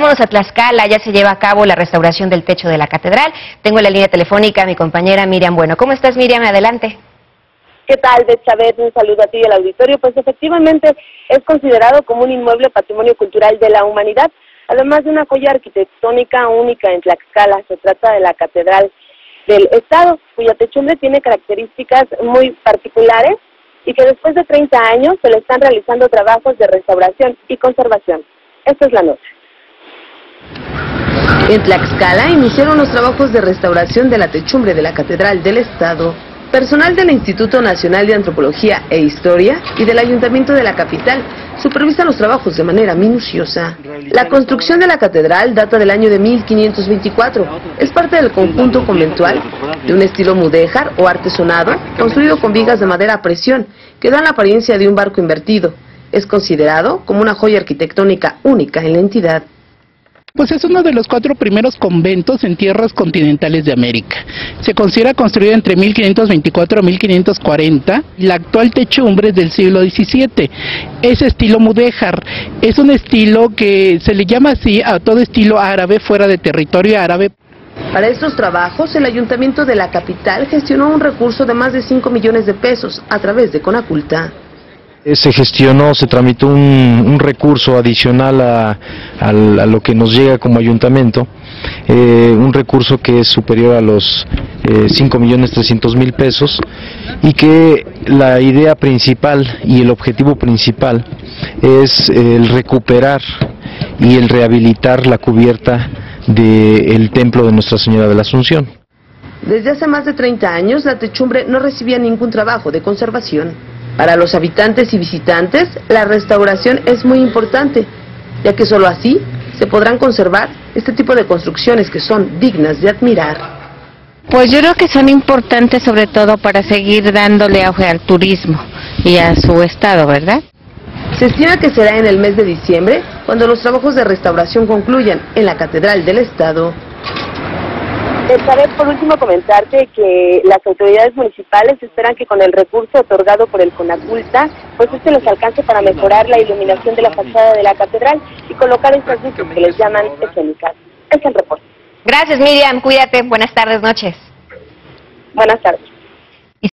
Vámonos a Tlaxcala, ya se lleva a cabo la restauración del techo de la catedral. Tengo en la línea telefónica a mi compañera Miriam Bueno. ¿Cómo estás, Miriam? Adelante. ¿Qué tal, Betchabet? Un saludo a ti y al auditorio. Pues efectivamente es considerado como un inmueble patrimonio cultural de la humanidad, además de una joya arquitectónica única en Tlaxcala. Se trata de la Catedral del Estado, cuya techumbre tiene características muy particulares y que después de 30 años se le están realizando trabajos de restauración y conservación. Esta es la noche. En Tlaxcala iniciaron los trabajos de restauración de la techumbre de la Catedral del Estado. Personal del Instituto Nacional de Antropología e Historia y del Ayuntamiento de la capital supervisa los trabajos de manera minuciosa. La construcción de la catedral data del año de 1524. Es parte del conjunto conventual de un estilo mudéjar o artesonado construido con vigas de madera a presión que dan la apariencia de un barco invertido. Es considerado como una joya arquitectónica única en la entidad. Pues es uno de los cuatro primeros conventos en tierras continentales de América. Se considera construido entre 1524 y 1540. La actual techumbre es del siglo XVII. Es estilo mudéjar. Es un estilo que se le llama así a todo estilo árabe fuera de territorio árabe. Para estos trabajos, el ayuntamiento de la capital gestionó un recurso de más de 5 millones de pesos a través de Conaculta. Se gestionó, se tramitó un, recurso adicional a, lo que nos llega como ayuntamiento, eh, un recurso que es superior a los eh, 5 millones 300 mil pesos y que la idea principal y el objetivo principal es el recuperar y el rehabilitar la cubierta del templo de Nuestra Señora de la Asunción. Desde hace más de 30 años la techumbre no recibía ningún trabajo de conservación. Para los habitantes y visitantes, la restauración es muy importante, ya que solo así se podrán conservar este tipo de construcciones que son dignas de admirar. Pues yo creo que son importantes sobre todo para seguir dándole auge al turismo y a su estado, ¿verdad? Se estima que será en el mes de diciembre cuando los trabajos de restauración concluyan en la Catedral del Estado. Esta por último comentarte que las autoridades municipales esperan que con el recurso otorgado por el CONACULTA, pues este les alcance para mejorar la iluminación de la fachada de la catedral y colocar estas luces que les llaman escénicas. Es el reporte. Gracias Miriam, cuídate, buenas tardes, noches. Buenas tardes.